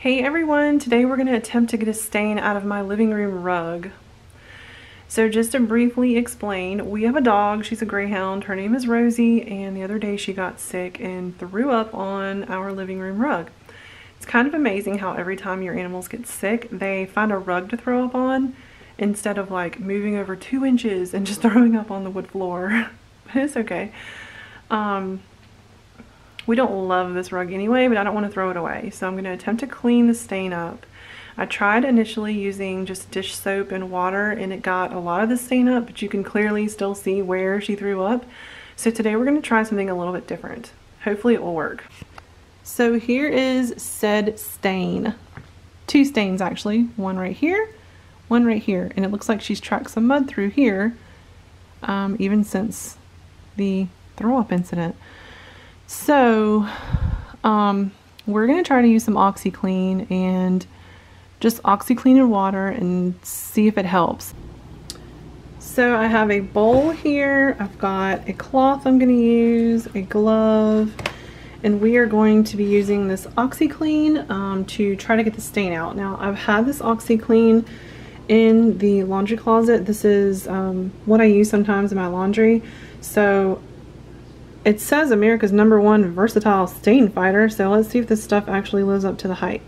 Hey everyone, today we're going to attempt to get a stain out of my living room rug. So just to briefly explain, we have a dog, she's a greyhound, her name is Rosie, and the other day she got sick and threw up on our living room rug. It's kind of amazing how every time your animals get sick, they find a rug to throw up on instead of like moving over two inches and just throwing up on the wood floor. but it's okay. Um, we don't love this rug anyway, but I don't want to throw it away. So I'm going to attempt to clean the stain up. I tried initially using just dish soap and water and it got a lot of the stain up, but you can clearly still see where she threw up. So today we're going to try something a little bit different. Hopefully it will work. So here is said stain. Two stains actually, one right here, one right here. And it looks like she's tracked some mud through here, um, even since the throw up incident. So, um, we're going to try to use some OxiClean and just OxiClean and water and see if it helps. So I have a bowl here, I've got a cloth I'm going to use, a glove, and we are going to be using this OxiClean um, to try to get the stain out. Now I've had this OxiClean in the laundry closet. This is um, what I use sometimes in my laundry. So it says America's number one versatile stain fighter, so let's see if this stuff actually lives up to the hype.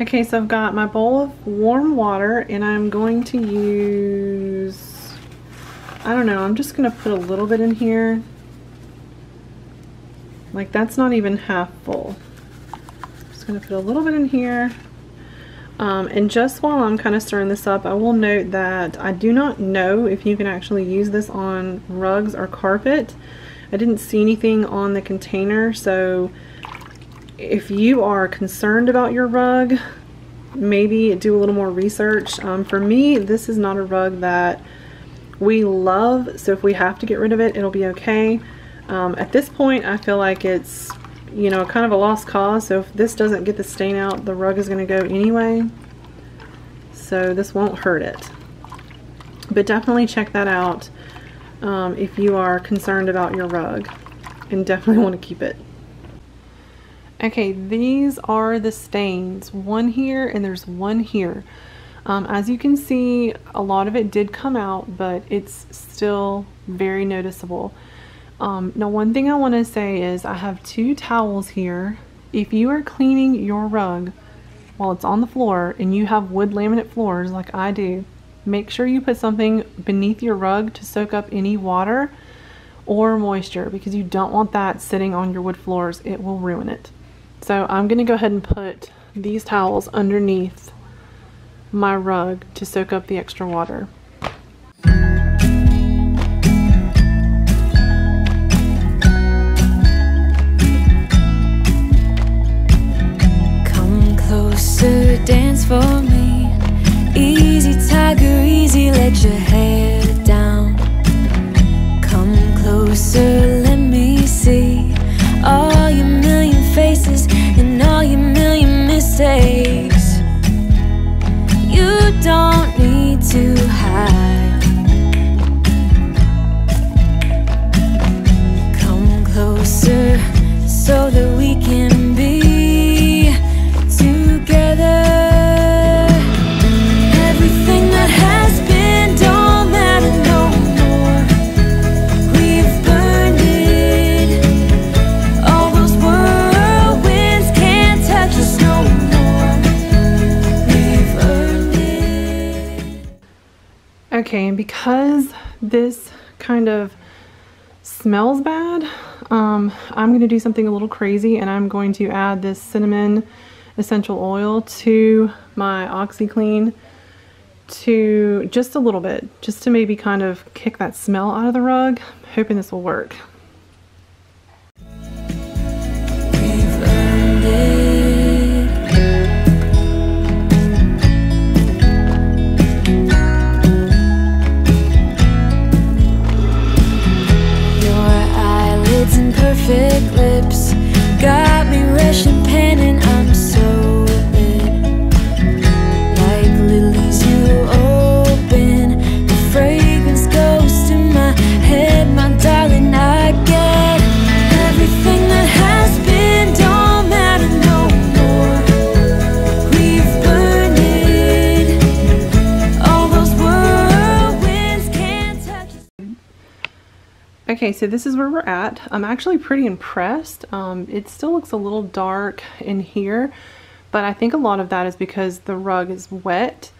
Okay, so I've got my bowl of warm water and I'm going to use, I don't know, I'm just going to put a little bit in here. Like that's not even half full. Just going to put a little bit in here. Um, and just while I'm kind of stirring this up, I will note that I do not know if you can actually use this on rugs or carpet. I didn't see anything on the container, so if you are concerned about your rug, maybe do a little more research. Um, for me, this is not a rug that we love, so if we have to get rid of it, it'll be okay. Um, at this point, I feel like it's you know, kind of a lost cause. So if this doesn't get the stain out, the rug is going to go anyway. So this won't hurt it. But definitely check that out um, if you are concerned about your rug and definitely want to keep it. Okay, these are the stains. One here and there's one here. Um, as you can see, a lot of it did come out, but it's still very noticeable. Um, now one thing I want to say is I have two towels here. If you are cleaning your rug while it's on the floor and you have wood laminate floors like I do, make sure you put something beneath your rug to soak up any water or moisture because you don't want that sitting on your wood floors. It will ruin it. So I'm going to go ahead and put these towels underneath my rug to soak up the extra water. Dance for me. Easy tiger, easy, let your hair down. Come closer, let me see All your million faces and all your million mistakes. You don't need to hide Okay, and because this kind of smells bad, um, I'm going to do something a little crazy and I'm going to add this cinnamon essential oil to my OxiClean to just a little bit, just to maybe kind of kick that smell out of the rug. I'm hoping this will work. Okay, so this is where we're at. I'm actually pretty impressed. Um, it still looks a little dark in here, but I think a lot of that is because the rug is wet.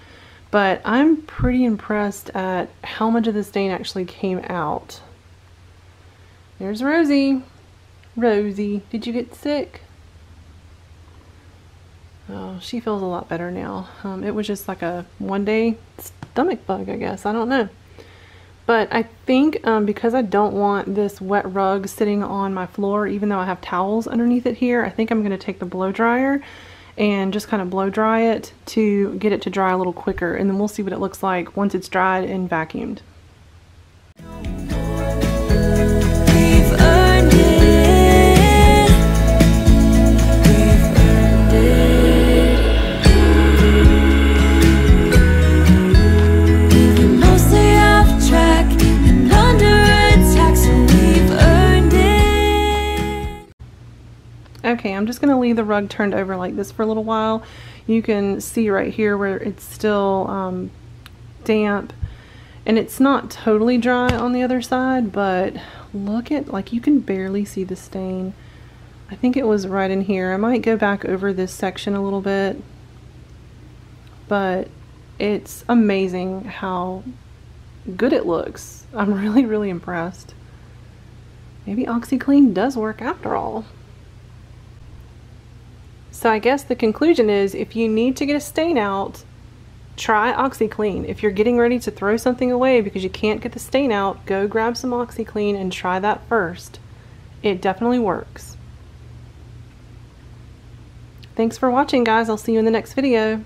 But I'm pretty impressed at how much of the stain actually came out. There's Rosie. Rosie, did you get sick? Oh, she feels a lot better now. Um, it was just like a one day stomach bug, I guess. I don't know. But I think um, because I don't want this wet rug sitting on my floor, even though I have towels underneath it here, I think I'm going to take the blow dryer and just kind of blow dry it to get it to dry a little quicker. And then we'll see what it looks like once it's dried and vacuumed. I'm just going to leave the rug turned over like this for a little while. You can see right here where it's still um, damp and it's not totally dry on the other side, but look at, like you can barely see the stain. I think it was right in here. I might go back over this section a little bit, but it's amazing how good it looks. I'm really, really impressed. Maybe OxiClean does work after all. So I guess the conclusion is if you need to get a stain out, try OxiClean. If you're getting ready to throw something away because you can't get the stain out, go grab some OxiClean and try that first. It definitely works. Thanks for watching guys. I'll see you in the next video.